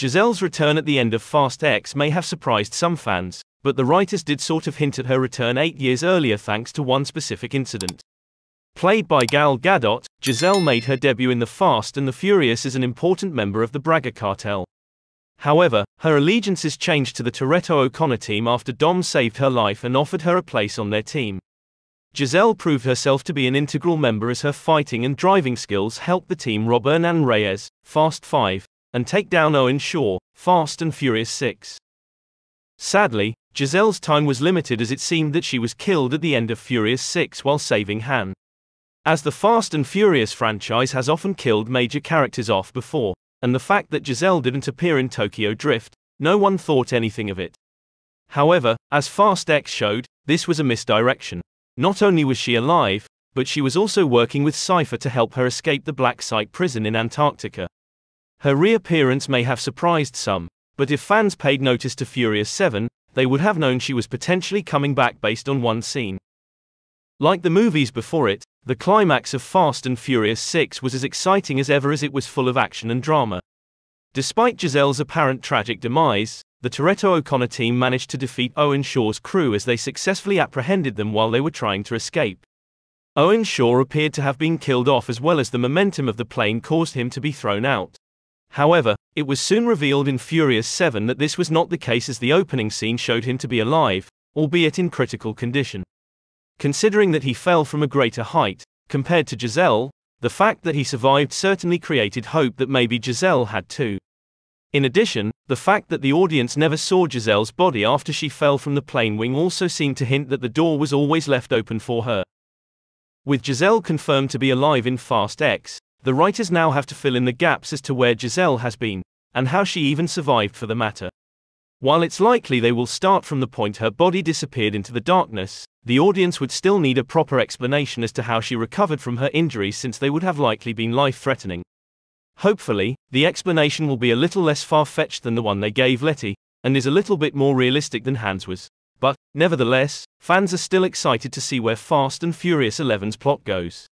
Gisele's return at the end of Fast X may have surprised some fans, but the writers did sort of hint at her return eight years earlier thanks to one specific incident. Played by Gal Gadot, Gisele made her debut in The Fast and the Furious as an important member of the Braga cartel. However, her allegiances changed to the Toretto O'Connor team after Dom saved her life and offered her a place on their team. Gisele proved herself to be an integral member as her fighting and driving skills helped the team rob Hernan Reyes, Fast 5, and take down Owen Shaw, Fast and Furious 6. Sadly, Gisele's time was limited as it seemed that she was killed at the end of Furious 6 while saving Han. As the Fast and Furious franchise has often killed major characters off before, and the fact that Gisele didn't appear in Tokyo Drift, no one thought anything of it. However, as Fast X showed, this was a misdirection. Not only was she alive, but she was also working with Cypher to help her escape the Black Site prison in Antarctica. Her reappearance may have surprised some, but if fans paid notice to Furious 7, they would have known she was potentially coming back based on one scene. Like the movies before it, the climax of Fast and Furious 6 was as exciting as ever as it was full of action and drama. Despite Gisele's apparent tragic demise, the Toretto O'Connor team managed to defeat Owen Shaw's crew as they successfully apprehended them while they were trying to escape. Owen Shaw appeared to have been killed off as well as the momentum of the plane caused him to be thrown out. However, it was soon revealed in Furious 7 that this was not the case as the opening scene showed him to be alive, albeit in critical condition. Considering that he fell from a greater height, compared to Gisele, the fact that he survived certainly created hope that maybe Gisele had too. In addition, the fact that the audience never saw Gisele's body after she fell from the plane wing also seemed to hint that the door was always left open for her. With Gisele confirmed to be alive in Fast X, the writers now have to fill in the gaps as to where Gisele has been, and how she even survived for the matter. While it's likely they will start from the point her body disappeared into the darkness, the audience would still need a proper explanation as to how she recovered from her injuries since they would have likely been life threatening. Hopefully, the explanation will be a little less far fetched than the one they gave Letty, and is a little bit more realistic than Han's was. But, nevertheless, fans are still excited to see where Fast and Furious 11's plot goes.